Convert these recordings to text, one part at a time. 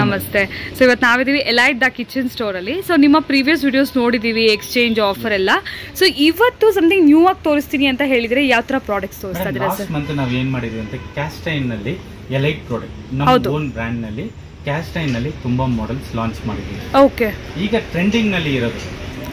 ನಮಸ್ತೆ. ಸೊ ಇವತ್ತು ನಾವಿದ್ದೀವಿ ಎಲೈಟ್ ದ ಕಿಚನ್ ಸ್ಟೋರ್ ಅಲ್ಲಿ. ಸೊ ನಿಮ್ಮ ಪ್ರೀವಿಯಸ್ ವಿಡಿಯೋಸ್ ನೋಡಿದೀವಿ ಎಕ್ಸ್ಚೇಂಜ್ ಆಫರ್ ಎಲ್ಲ. ಸೊ ಇವತ್ತು ಸಮಥಿಂಗ್ ನ್ಯೂ ಆಗಿ ತೋರಿಸ್ತೀನಿ ಅಂತ ಹೇಳಿದ್ರೆ ಯಾವ ತರ ಪ್ರಾಡಕ್ಟ್ಸ್ ತೋರಿಸ್ತಾ ಇದ್ದೀರಾ ಲಾಸ್ಟ್ ಸರ್ ಮಂತ್ ನಾವ್ ಏನ್ ಮಾಡಿದ್ವಿ ಅಂತ ಕ್ಯಾಸ್ಟೈನ್ನಲ್ಲಿ ಎಲೈಟ್ ಪ್ರಾಡಕ್ಟ್ ನಮ್ಮ. ಓನ್ ಬ್ರ್ಯಾಂಡ್ನಲ್ಲಿ ಕ್ಯಾಸ್ಟೈನ್ನಲ್ಲಿ ತುಂಬಾ ಮಾಡೆಲ್ಸ್ ಲಾಂಚ್ ಮಾಡಿದ್ವಿ. ಓಕೆ ಈಗ ಟ್ರೆಂಡಿಂಗ್ನಲ್ಲಿ ಇರೋದು.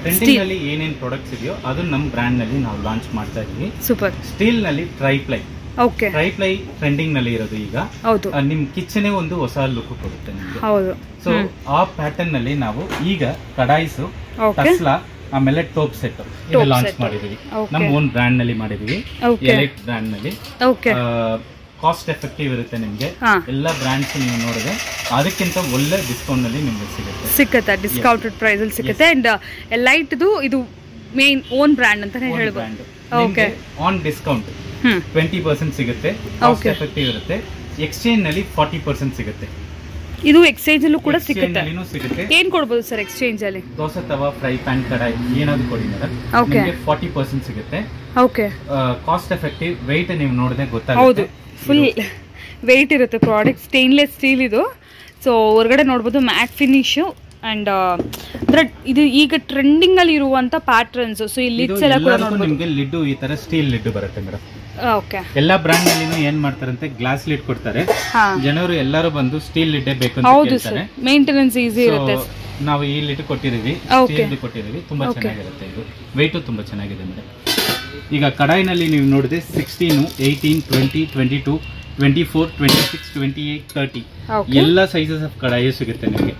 ಟ್ರೆಂಡಿಂಗ್ನಲ್ಲಿ ಏನೇನ್ ಪ್ರಾಡಕ್ಟ್ಸ್ ಇದೆಯೋ ಅದನ್ನ ನಮ್ಮ ಬ್ರ್ಯಾಂಡ್ನಲ್ಲಿ ನಾವು ಲಾಂಚ್ ಮಾಡ್ತಾ ಇದೀವಿ ಸೂಪರ್ ಸ್ಟೀಲ್ನಲ್ಲಿ ಟ್ರೈಪ್ಲೈ ಓಕೆ ಟ್ರೈಪ್ಲೈ ಟ್ರೆಂಡಿಂಗ್ನಲ್ಲಿ ಇರೋದು ಈಗ. ಹೌದು. ನಿಮ್ ಕಿಚನ್ ಒಂದು ಹೊಸ ಲುಕ್ ಕೊಡುತ್ತೆ ನಿಮ್ಗೆ. ಹೌದು. ಸೊ ಆ ಪ್ಯಾಟರ್ನ್ನಲ್ಲಿ ನಾವು ಈಗ ಕಡಾಯಿಸು ಟಸ್ಲಾ ಆಮೇಲೆ ಟೋಪ್ ಸೆಟ್ ಲಾಂಚ್ ಮಾಡಿದೀವಿ. ನಮ್ಮ ಓನ್ ಬ್ರ್ಯಾಂಡ್ನಲ್ಲಿ ಮಾಡಿದೀವಿ. ಎಲೆಕ್ಟ್ ಬ್ರ್ಯಾಂಡ್ನಲ್ಲಿ. ಓಕೆ ಕಾಸ್ಟ್ ಎಫೆಕ್ಟಿವ್ ಇರುತ್ತೆ ನಿಮ್ಗೆ. ಎಲ್ಲ ಬ್ರ್ಯಾಂಡ್ಸ್ ನೀವು ನೋಡಿದ್ರೆ ಅದಕ್ಕಿಂತ ಒಳ್ಳೆ ಡಿಸ್ಕೌಂಟ್ನಲ್ಲಿ ನಿಮ್ಗೆ ಸಿಗುತ್ತೆ. ಸಿಕ್ಕತ್ತೆ? ಡಿಸ್ಕೌಂಟೆಡ್ ಪ್ರೈಸ್ ಅಲ್ಲಿ ಸಿಕ್ಕತ್ತೆ? ಅಂಡ್ ಲೈಟ್ದು ಇದು ಮೇನ್ ಓನ್ ಬ್ರ್ಯಾಂಡ್ ಅಂತಾನೆ ಹೇಳ್ಬೋದು. Okay on discount twenty percent ಸಿಗುತ್ತೆ. ಕಾಸ್ಟ್ ಎಫೆಕ್ಟಿವ್ ಇರುತ್ತೆ. ಎಕ್ಸ್ಚೇಂಜ್ನಲ್ಲಿ ಫಾರ್ಟಿ ಪರ್ಸೆಂಟ್ ಸಿಗುತ್ತೆ. ಇದು ಎಕ್ಸ್ಚೇಂಜ್ ಅಲ್ಲೂ ಕೂಡ ಸಿಗುತ್ತೆ. ಏನ್ ಕೊಡ್ಬೋದು ಸರ್ ಎಕ್ಸ್ಚೇಂಜ್ ಅಲ್ಲಿ? ದೋಸೆ ತವಾ ಫ್ರೈ ಪ್ಯಾನ್ ಕಡಾಯಿ ಏನಾದ್ರು ಕೊಡಿ ಮೇಡಮ್. ನಿಮಗೆ ಫಾರ್ಟಿ ಪರ್ಸೆಂಟ್ ಸಿಗುತ್ತೆ. ಓಕೆ ಕಾಸ್ಟ್ ಎಫೆಕ್ಟಿವ್ ವೆಯ್ಟ್ ನೀವು ನೋಡಿದ್ರೆ ಹೌದು. ಗೊತ್ತಾಗುತ್ತೆ ಫುಲ್ ವೆಯ್ಟ್ ಇರುತ್ತೆ ಪ್ರಾಡಕ್ಟ್ ಸ್ಟೇನ್ಲೆಸ್ ಸ್ಟೀಲ್ ಇದು. ಸೊ ಹೊರಗಡೆ ನೋಡ್ಬೋದು ಮ್ಯಾಟ್ ಫಿನಿಶು ಅಂಡ್ ಅಂದ್ರೆ ಇದು ಈಗ ಟ್ರೆಂಡಿಂಗ್ ಅಲ್ಲಿ ಇರುವಂತ ಪ್ಯಾಟ್ರನ್ಸ್ ಸೊ ಈ ಲಿಡ್ಸ್ ಎಲ್ಲ ಕೂಡ ನಿಮಗೆ ನೋಡ್ಬೋದು. ನಿಮ್ಗೆ ಲಿಡ್ ಈ ತರ ಸ್ಟೀಲ್ ಲಿಡ್ ಬರುತ್ತೆ ಮೇಡಮ್ ಎಲ್ಲಾ ಬ್ರಾಂಡ್ನಲ್ಲಿ ಏನ್ ಮಾಡ್ತಾರಂತೆ ಗ್ಲಾಸ್ ಲಿಡ್ ಕೊಡ್ತಾರೆ. ಜನರು ಎಲ್ಲರೂ ಬಂದು ಸ್ಟೀಲ್ ಲಿಡ್ ಬೇಕು ಅಂತ ಕೇಳ್ತಾರೆ. ಮೇಂಟೆನೆನ್ಸ್ ಈಸಿ ಇರುತ್ತೆ. ನಾವು ಈ ಲಿಡ್ ಕೊಟ್ಟಿದೀವಿ. ಸ್ಟೀಲ್ ಕೊಟ್ಟಿದೀವಿ ತುಂಬಾ ಚೆನ್ನಾಗಿರುತ್ತೆ ಇದು. ವೆಯ್ಟು ತುಂಬಾ ಚೆನ್ನಾಗಿದೆ ಮೇಡಮ್. ಈಗ ಕಡಾಯಿನಲ್ಲಿ ನೀವು ನೋಡಿದ್ರೆ sixteen eighteen twenty twenty two twenty four twenty six twenty eight thirty ಎಲ್ಲ ಸೈಜಸ್ ಆಫ್ ಕಡಾಯಿ ಸಿಗುತ್ತೆ ನಿಮಗೆ.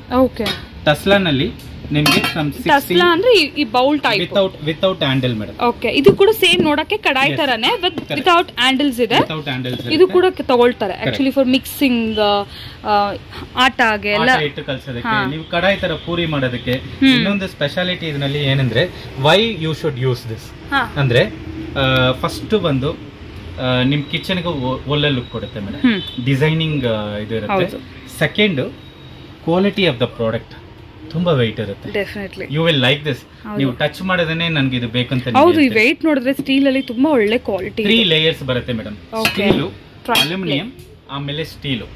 ಟಸ್ಲಾನಲ್ಲಿ ನಿಮಗೆ ಟಸ್ಲಾ ಅಂದ್ರೆ ಈ- bowl type without without handle madam. Okay ಇದು ಕೂಡ ಸೇಮ್ ನೋಡಕ್ಕೆ ಕಡಾಯಿ ತರಾನೇ ವಿತ್ ವಿತೌಟ್ ಹ್ಯಾಂಡಲ್ಸ್ ಇದೆ. ಇದು ಕೂಡ ತಗೊಳ್ತಾರೆ. ಆಕ್ಚುಲಿ ಫಾರ್ ಮಿಕ್ಸಿಂಗ್ ಆಟಾಗೆ ಎಲ್ಲ. ಇಟ್ಟು ಕಲ್ಸೋದಕ್ಕೆ. ನೀವು ಕಡಾಯಿ ತರ ಪೂರಿ ಮಾಡೋದಕ್ಕೆ ಇನ್ನೊಂದು ಸ್ಪೆಷಾಲಿಟಿ ಇದರಲ್ಲಿ ಏನಂದ್ರೆ why you should use this ಅಂದ್ರೆ ಫಸ್ಟ್ ಬಂದು ನಿಮ್ಮ ನಿಮ್ ಕಿಚನ್ಗೆ ಒಳ್ಳೆ ಲುಕ್ ಕೊಡುತ್ತೆ ಮೇಡಮ್. ಡಿಸೈನಿಂಗ್ ಇದು ಇರುತ್ತೆ. Second quality of the product ತುಂಬಾ ವೆಯ್ಟ್ ಇರುತ್ತೆ. Definitely you will like this ನೀವು ಟಚ್ ಮಾಡೋದನ್ನೇ ನನಗೆ ಇದು ಬೇಕಂತ ಹೌದು ಈ ವೆಯ್ಟ್ ನೋಡಿದ್ರೆ ಸ್ಟೀಲ್ ಅಲ್ಲಿ ತುಂಬಾ ಒಳ್ಳೆ ಕ್ವಾಲಿಟಿ ತ್ರೀ ಲೇಯರ್ಸ್ ಬರುತ್ತೆ ಮೇಡಮ್. ಸ್ಟೀಲು ಅಲ್ಯೂಮಿನಿಯಂ ಆಮೇಲೆ ಸ್ಟೀಲು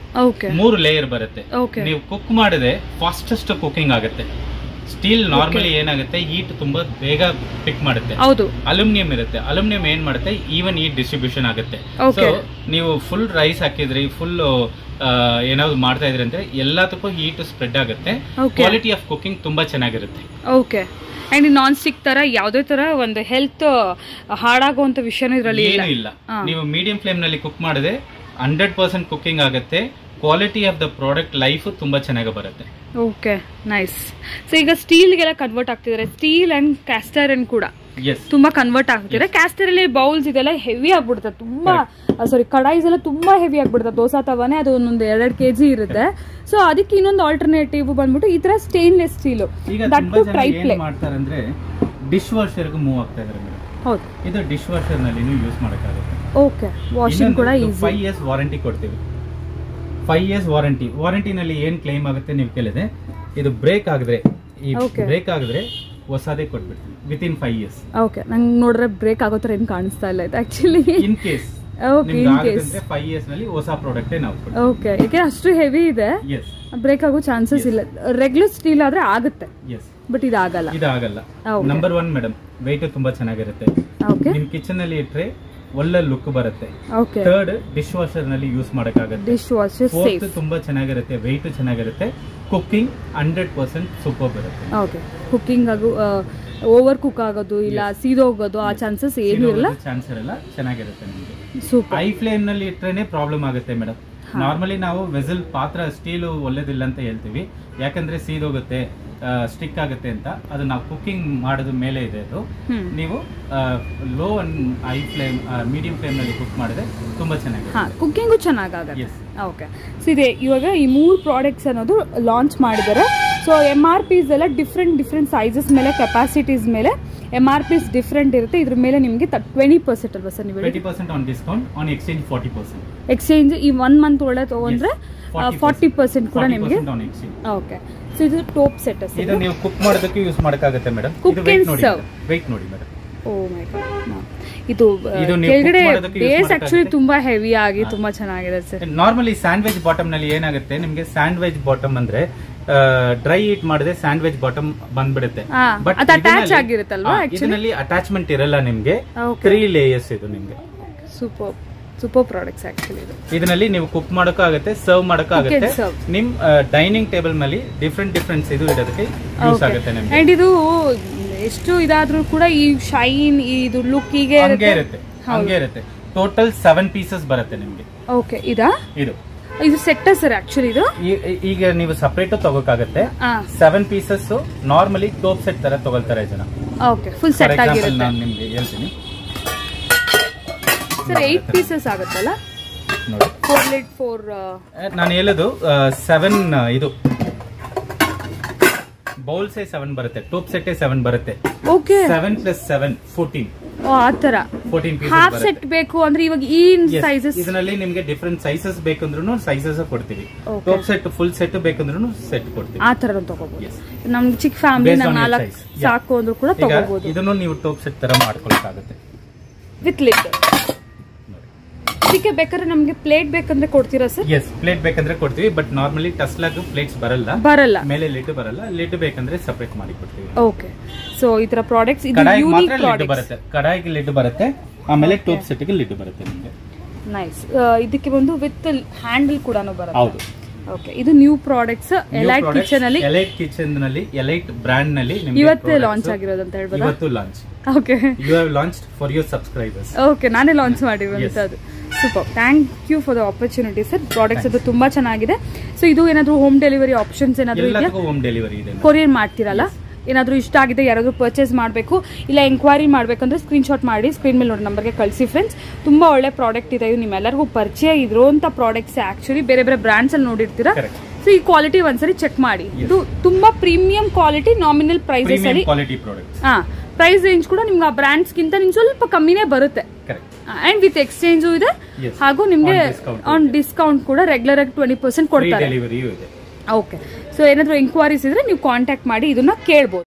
ಮೂರು ಲೇಯರ್ ಬರುತ್ತೆ. ನೀವು ಕುಕ್ ಮಾಡಿದ್ರೆ ಫಾಸ್ಟೆಸ್ಟ್ ಕುಕಿಂಗ್ ಆಗುತ್ತೆ. ಸ್ಟೀಲ್ ನಾರ್ಮಲಿ ಏನಾಗುತ್ತೆ ಹೀಟ್ ತುಂಬಾ ಬೇಗ ಪಿಕ್ ಮಾಡುತ್ತೆ. ಹೌದು. ಅಲ್ಯೂಮಿನಿಯಂ ಇರುತ್ತೆ. ಅಲ್ಯೂಮಿನಿಯಂ ಏನ್ ಮಾಡುತ್ತೆ ಈವನ್ ಹೀಟ್ ಡಿಸ್ಟ್ರಿಬ್ಯೂಷನ್ ಆಗುತ್ತೆ. ಸೊ ನೀವು ಫುಲ್ ರೈಸ್ ಹಾಕಿದ್ರಿ ಫುಲ್ ಏನಾದ್ರು ಮಾಡ್ತಾ ಇದ್ರಿ ಅಂದ್ರೆ ಎಲ್ಲದಕ್ಕೂ ಹೀಟ್ ಸ್ಪ್ರೆಡ್ ಆಗುತ್ತೆ. ಕ್ವಾಲಿಟಿ ಆಫ್ ಕುಕಿಂಗ್ ತುಂಬಾ ಚೆನ್ನಾಗಿರುತ್ತೆ. ಓಕೆ ಅಂಡ್ ನಾನ್ ಸ್ಟಿಕ್ ತರ ಯಾವುದೇ ತರ ಒಂದು ಹೆಲ್ತ್ ಹಾಳಾಗುವಂತ ವಿಷಯನೂ ಇದರಲ್ಲಿ ಇಲ್ಲ. ನೀವು ಮೀಡಿಯಂ ಫ್ಲೇಮ್ನಲ್ಲಿ ಕುಕ್ ಮಾಡಿದ್ರೆ ಹಂಡ್ರೆಡ್ ಪರ್ಸೆಂಟ್ ಕುಕಿಂಗ್ ಆಗುತ್ತೆ. Quality of the product life ತುಂಬಾ ಚೆನ್ನಾಗಿ ಬರುತ್ತೆ. ಓಕೆ ನೈಸ್ ಸೊ ಈಗ ಸ್ಟೀಲ್ಗೆಲ್ಲ ಕನ್ವರ್ಟ್ ಆಗ್ತಿದ್ದಾರೆ ಸ್ಟೀಲ್ ಅಂಡ್ ಕ್ಯಾಸ್ಟರ್ ಅಂಡ್ ಕೂಡ. ತುಂಬಾ ಕನ್ವರ್ಟ್ ಆಗ್ತಿದೆ ಕ್ಯಾಸ್ಟರ್ ಅಲ್ಲಿ ಬೌಲ್ಸ್ ಇದೆಲ್ಲ ಹೆವಿ ಆಗ್ಬಿಡುತ್ತೆ. ತುಂಬಾ ಸಾರಿ ಕಡಾಯಿಸ್ ಎಲ್ಲ ತುಂಬಾ ಹೆವಿ ಆಗ್ಬಿಡುತ್ತೆ. ದೋಸಾ ತವಾನೆ ಅದು ಒಂದೊಂದು ಎರಡ್ ಕೆ ಜಿ ಇರುತ್ತೆ ಸೊ ಅದಕ್ಕೆ ಇನ್ನೊಂದು ಆಲ್ಟರ್ನೇಟಿವ್ ಬಂದ್ಬಿಟ್ಟು ಈ ತರ ಸ್ಟೇನ್ಲೆಸ್ ಸ್ಟೀಲ್ ಟ್ರೈಪ್ಲೆ ಮಾಡ್ತಾರೆ ಅಂದ್ರೆ ಡಿಶ್ ವಾಷರ್ಗೂ ಮೂವ್ ಆಗ್ತಾ ಹೌದು. ಇದು ಡಿಶ್ ವಾಷರ್ನಲ್ಲಿ ಯೂಸ್ ಮಾಡಕ್ಕಾಗುತ್ತೆ ಓಕೆ ವಾಷಿಂಗ್ ಕೂಡ ಈಸಿ ಫೈವ್ ಇಯರ್ಸ್ ವಾರಂಟಿ ಕೊಡ್ತೀವಿ. ಫೈವ್ ಇಯರ್ಸ್ ವಾರಂಟಿ ವಾರಂಟಿನಲ್ಲಿ ಏನ್ ಕ್ಲೈಮ್ ಆಗುತ್ತೆ ನೀವು ಕೇಳಿದೆ ಇದು ಬ್ರೇಕ್ ಆಗಿದ್ರೆ ಈ. ಬ್ರೇಕ್ ಆಗಿದ್ರೆ ಹೊಸದೇ ಕೊಟ್ಬಿಡ್ತೀನಿ within five years okay ನಂಗೆ ನೋಡಿದ್ರೆ ಬ್ರೇಕ್ ಆಗೋ ಥರ ಏನು ಕಾಣಿಸ್ತಾ ಇಲ್ಲ ಇದು actually in case okay in case five ಇಯರ್ಸ್ನಲ್ಲಿ ಹೊಸ ಪ್ರಾಡಕ್ಟ್ ನಾವು ಓಕೆ ಅಷ್ಟು ಹೆವಿ ಇದೆ? ಬ್ರೇಕ್ ಆಗೋ ಚಾನ್ಸಸ್ ಇಲ್ಲ. ರೆಗ್ಯುಲರ್ ಸ್ಟೀಲ್ ಆದ್ರೆ ಆಗುತ್ತೆ. ಬಟ್ ಇದಾಗಲ್ಲ. ಇದಾಗಲ್ಲ. ನಂಬರ್ ಒನ್ ಮೇಡಮ್ ವೆಯ್ಟ್ ತುಂಬಾ ಚೆನ್ನಾಗಿರುತ್ತೆ. ಓಕೆ ನಿಮ್ ಕಿಚನ್ ಅಲ್ಲಿ ಇಟ್ರೆ ಒಳ್ಳೆ ಲುಕ್ ಬರುತ್ತೆ. ಓಕೆ ಥರ್ಡ್ ಡಿಶ್ ವಾಷರ್ನಲ್ಲಿ ಯೂಸ್ ಮಾಡೋಕ್ಕಾಗುತ್ತೆ. ಡಿಶ್ ವಾಷರ್ ಫೋರ್ತ್ ತುಂಬಾ ಚೆನ್ನಾಗಿರುತ್ತೆ. ವೆಯ್ಟ್ ಚೆನ್ನಾಗಿರುತ್ತೆ. ಕುಕ್ಕಿಂಗ್ ಹಂಡ್ರೆಡ್ ಪರ್ಸೆಂಟ್ ಸೂಪರ್ ಬರುತ್ತೆ. ಓಕೆ ಕುಕ್ಕಿಂಗ್ ಹಾಗೂ ಓವರ್ ಕುಕ್ ಆಗೋದು ಇಲ್ಲ ಸೀದೋಗೋದು ಆ ಚಾನ್ಸಸ್ ಏನು ಇಲ್ಲ. ಚಾನ್ಸ್ ಇರಲ್ಲ ಚೆನ್ನಾಗಿರುತ್ತೆ ನಿಮಗೆ. ಸೂಪರ್ ಹೈ ಫ್ಲೇಮ್ನಲ್ಲಿ ಇಟ್ರೇನೆ ಪ್ರಾಬ್ಲಮ್ ಆಗುತ್ತೆ ಮೇಡಮ್ ನಾರ್ಮಲಿ ನಾವು ವೆಸಲ್ ಪಾತ್ರ ಸ್ಟೀಲು ಒಳ್ಳೇದಿಲ್ಲ ಅಂತ ಹೇಳ್ತೀವಿ. ಯಾಕಂದ್ರೆ ಸೀದೋಗುತ್ತೆ. ಸ್ಟಿಕ್ ಆಗುತ್ತೆ ಅಂತ. ಅದು ನಾವು ಕುಕ್ಕಿಂಗ್ ಮಾಡಿದ ಮೇಲೆ ಇದೆ ಅದು. ನೀವು low and high flame medium ಫ್ಲೇಮ್ನಲ್ಲಿ cook ಮಾಡಿದ್ರೆ ತುಂಬಾ ಚೆನ್ನಾಗಿ ಹಾ ಕುಕ್ಕಿಂಗು ಚೆನ್ನಾಗಾಗುತ್ತೆ. ಓಕೆ ಸೊ ಇದೆ ಇವಾಗ ಈ ಮೂರು ಪ್ರಾಡಕ್ಟ್ಸ್ ಅನ್ನೋದು ಲಾಂಚ್ ಮಾಡಿದ್ದಾರೆ. ಸೊ ಎಂ ಆರ್ ಪಿಸ್ ಎಲ್ಲ ಡಿಫ್ರೆಂಟ್ ಡಿಫ್ರೆಂಟ್ ಸೈಜಸ್ ಮೇಲೆ ಕೆಪಾಸಿಟೀಸ್ ಮೇಲೆ ಎಂ ಆರ್ ಪಿಸ್ ಡಿಫ್ರೆಂಟ್ ಇರುತ್ತೆ. ಇದ್ರ ಮೇಲೆ ನಿಮಗೆ ಟ್ವೆಂಟಿ ಪರ್ಸೆಂಟ್ ಅಲ್ವಾ ಸರ್ ನೀವು twenty percent on discount on exchange forty percent exchange ಈ ಒನ್ ಮಂತ್ ಒಳ್ಳೆ ತೊಗೊಂಡ್ರೆ ಫಾರ್ಟಿ ಪರ್ಸೆಂಟ್ ಕೂಡ ನಿಮಗೆ ಓಕೆ ಸೊ ಇದು ಟೋಪ್ ಸೆಟ್ ಇದು ನೀವು ಕುಕ್ ಮಾಡೋದಕ್ಕೆ ಯೂಸ್ ಮಾಡಕ್ಕಾಗುತ್ತೆ ಮೇಡಮ್ ಕುಕ್ ಇದು ಸರ್ವ್ and ನೋಡಿ serve. ವೆಯ್ಟ್ ನೋಡಿ ಮೇಡಮ್ ಓ ಮೈ. ಇದು ಇದು ನೀವು ಕೆಳಗಡೆ ಬೇಸ್ ಆಕ್ಚುಲಿ ತುಂಬಾ ಹೆವಿ ಆಗಿ ತುಂಬಾ ಚೆನ್ನಾಗಿದೆ ಸರ್ ನಾರ್ಮಲಿ ಸ್ಯಾಂಡ್ವಿಚ್ ಬಾಟಮ್ನಲ್ಲಿ ಏನಾಗುತ್ತೆ ನಿಮಗೆ ಸ್ಯಾಂಡ್ವಿಚ್ ಬಾಟಮ್ ಅಂದ್ರೆ ಡ್ರೈ ಹೀಟ್ ಮಾಡಿದ್ರೆ ಸ್ಯಾಂಡ್ವಿಚ್ ಬಾಟಮ್ ಬಂದ್ಬಿಡುತ್ತೆ. ಬಟ್ ಇದರಲ್ಲಿ- ಆಗಿರುತ್ತಲ್ವಾ, ಇದರಲ್ಲಿ ಅಟ್ಯಾಚ್ಮೆಂಟ್ ಇರಲ್ಲ ನಿಮ್ಗೆ. ತ್ರೀ ಲೇಯರ್ಸ್ ಇದು ನಿಮ್ಗೆ. ಸೂಪರ್ ಸೂಪರ್ ಪ್ರಾಡಕ್ಟ್ಸ್ ಆಕ್ಚುಲಿ ಇದು. ಇದರಲ್ಲಿ ನೀವು ಕುಕ್ ಮಾಡೋಕ್ಕೂ ಆಗುತ್ತೆ ಸರ್ವ್ ಮಾಡೋಕ್ಕೂ ಆಗುತ್ತೆ. ನಿಮ್ ಡೈನಿಂಗ್ ಟೇಬಲ್ ಮೇಲೆ ಡಿಫ್ರೆಂಟ್ ಡಿಫ್ರೆನ್ಸ್ ಇದು ಇಡೋದಕ್ಕೆ ಯೂಸ್ ಆಗುತ್ತೆ ನಿಮಗೆ. ಅಂಡ್ ಇದು ಎಷ್ಟು ಇದಾದ್ರೂ ಕೂಡ ಈ ಶೈನ್ ಇದು ಲುಕ್ ಹೀಗೆ ಹಂಗೆ ಇರುತ್ತೆ? ಹಂಗೆ ಇರುತ್ತೆ. ಟೋಟಲ್ ಸೆವೆನ್ ಪೀಸಸ್ ಬರುತ್ತೆ ನಿಮಗೆ. ಓಕೆ ಇದಾ? ಇದು. ಇದು ಸೆಟ್ಟ ಸರ್ ಆಕ್ಚುಲಿ ಇದು? ಈಗ ನೀವು separate ತಗೋಕಾಗತ್ತೆ seven pieces normally top set ತರ ತಗೊಳ್ತಾರೆ ಜನ. ಓಕೆ ಫುಲ್ ಸೆಟ್ ಆಗಿರುತ್ತೆ. ನಾನು ನಿಮಗೆ ಹೇಳ್ತೀನಿ. ಸರ್ ಏಟ್ ಪೀಸಸ್ ಆಗುತ್ತಲ್ಲ? ಫೋರ್ ಲೇಟ್ ಫೋರ್ ನಾನು ಹೇಳೋದು ಸೆವೆನ್ ಇದು. ಬೌಲ್ಸೇ ಸೆವೆನ್ ಬರುತ್ತೆ ಟೋಪ್ ಸೆಟ್ಟೇ ಸೆವೆನ್ ಬರುತ್ತೆ. Okay seven plus seven fourteen ಆ ತರ ಫೋರ್ಟೀನ್ ಹಾಫ್ ಸೆಟ್ ಬೇಕು ಅಂದ್ರೆ ಇವಾಗ ಈ ಸೈಜಸ್ ಇದರಲ್ಲಿ ನಿಮ್ಗೆ ಡಿಫ್ರೆಂಟ್ ಸೈಜಸ್ ಬೇಕಂದ್ರೂ ಸೈಜಸ್ ಕೊಡ್ತೀವಿ. ಟೋಪ್ ಸೆಟ್ ಫುಲ್ ಸೆಟ್ ಬೇಕಂದ್ರೂ ಸೆಟ್ ಕೊಡ್ತೀವಿ. ಆ ತರ ತಗೋಬಹುದು. ನಮ್ಗೆ ಚಿಕ್ಕ ಫ್ಯಾಮಿಲಿ ನಾಲ್ಕು ಸಾಕು ಅಂದ್ರೂ ಕೂಡ ತಗೋಬಹುದು ಇದನ್ನು ನೀವು ಟೋಪ್ ಸೆಟ್ ತರ ಮಾಡ್ಕೊಳಕ್ಕಾಗುತ್ತೆ. ವಿತ್ ಲಿಡ್ ಇದಕ್ಕೆ ಬೇಕಾದ್ರೆ ನಮ್ಗೆ ಪ್ಲೇಟ್ ಬೇಕಂದ್ರೆ ಕೊಡ್ತೀರಾ ಸರ್ ಎಸ್ ಪ್ಲೇಟ್ ಬೇಕಂದ್ರೆ ಕೊಡ್ತೀವಿ ಬಟ್ ನಾರ್ಮಲಿ ಟಸ್ಲಾಗ್ ಪ್ಲೇಟ್ಸ್ ಬರಲ್ಲ. ಬರಲ್ಲ. ಮೇಲೆ ಲಿಡ್ ಬರಲ್ಲ. ಲಿಡ್ ಬೇಕಂದ್ರೆ ಸಪರೇಟ್ ಮಾಡಿ ಕೊಡ್ತೀವಿ. ಓಕೆ ಸೊ ಈ ತರ ಪ್ರಾಡಕ್ಟ್ಸ್ ಇದು ಯೂನಿಕ್ ಲಿಡ್ ಬರುತ್ತೆ. ಕಡಾಯಿಗೆ ಲಿಡ್ ಬರುತ್ತೆ ಆಮೇಲೆ ಟೋಪ್ ಸೆಟ್ಗೆ ಲಿಡ್ ಬರುತ್ತೆ ನಿಮಗೆ. ನೈಸ್ ಇದಕ್ಕೆ ಬಂದು ವಿತ್ ಹ್ಯಾಂಡಲ್ ಕೂಡ ಬರುತ್ತೆ. ಹೌದು. ಓಕೆ ಇದು ನ್ಯೂ ಪ್ರಾಡಕ್ಟ್ಸ್ ಎಲೈಟ್ ಕಿಚನ್ ಅಲ್ಲಿ ಎಲೈಟ್ ಕಿಚನ್ನಲ್ಲಿ ಎಲೈಟ್ ಬ್ರ್ಯಾಂಡ್ನಲ್ಲಿ ನಿಮ್ಗೆ ಇವತ್ತೇ ಲಾಂಚ್ ಆಗಿರೋದು ಅಂತ ಹೇಳ್ಬೋದು? ಇವತ್ತು launch okay you have launch for your subscribers okay ನಾನೇ ಲಾಂಚ್ ಮಾಡಿರುವಂತದ್ದು. Super thank you for the opportunity sir products ಅದು ತುಂಬಾ ಚೆನ್ನಾಗಿದೆ. ಸೊ ಇದು ಏನಾದ್ರು ಹೋಮ್ ಡೆಲಿವರಿ ಆಪ್ಷನ್ಸ್ ಏನಾದ್ರು ಇದೆಯಾ? ಎಲ್ಲದಕ್ಕೂ ಹೋಮ್ ಡೆಲಿವರಿ ಇದೆ ಕೊರಿಯರ್ ಮಾಡ್ತೀರಲ್ಲ? ಏನಾದರೂ ಇಷ್ಟ ಆಗಿದೆ ಯಾರಾದರೂ ಪರ್ಚೇಸ್ ಮಾಡಬೇಕು ಇಲ್ಲ ಎಂಕ್ವೈರಿ ಮಾಡಬೇಕಂದ್ರೆ ಸ್ಕ್ರೀನ್ಶಾಟ್ ಮಾಡಿ ಸ್ಕ್ರೀನ್ ಮೇಲೆ ನೋಡಿ ನಂಬರ್ಗೆ ಕಳಿಸಿ ಫ್ರೆಂಡ್ಸ್ ತುಂಬ ಒಳ್ಳೆ ಪ್ರಾಡಕ್ಟ್ ಇದೆ. ಇದು ನಿಮ್ಮೆಲ್ಲರಿಗೂ ಪರಿಚಯ ಇರೋಂಥ ಪ್ರಾಡಕ್ಟ್ಸ್ ಆ್ಯಕ್ಚುಲಿ ಬೇರೆ ಬೇರೆ ಬ್ರ್ಯಾಂಡ್ಸಲ್ಲಿ ನೋಡಿರ್ತೀರಾ? ಸೊ ಈ ಕ್ವಾಲಿಟಿ ಒಂದ್ಸರಿ ಚೆಕ್ ಮಾಡಿ. ಇದು ತುಂಬಾ ಪ್ರೀಮಿಯಂ ಕ್ವಾಲಿಟಿ ನಾಮಿನಲ್ ಪ್ರೈಸಸ್ ಅಲ್ಲಿ ಹಾ ಪ್ರೈಸ್ ರೇಂಜ್ ಕೂಡ ನಿಮ್ಗೆ ಆ ಬ್ರ್ಯಾಂಡ್ಸ್ಗಿಂತ ನಿಮ್ಗೆ ಸ್ವಲ್ಪ ಕಮ್ಮಿನೇ ಬರುತ್ತೆ. ಅಂಡ್ ವಿತ್ ಎಕ್ಸ್ಚೇಂಜು ಇದೆ. ಹಾಗೂ ನಿಮಗೆ On discount ಆನ್ ಡಿಸ್ಕೌಂಟ್ ಕೂಡ ರೆಗ್ಯುಲರ್ ಆಗಿ ಟ್ವೆಂಟಿ ಪರ್ಸೆಂಟ್ ಕೊಡ್ತಾರೆ. ಓಕೆ ಸೊ ಏನಾದರೂ ಎಂಕ್ವೈರೀಸ್ ಇದ್ರೆ ನೀವು ಕಾಂಟ್ಯಾಕ್ಟ್ ಮಾಡಿ ಇದನ್ನ ಕೇಳ್ಬೋದು.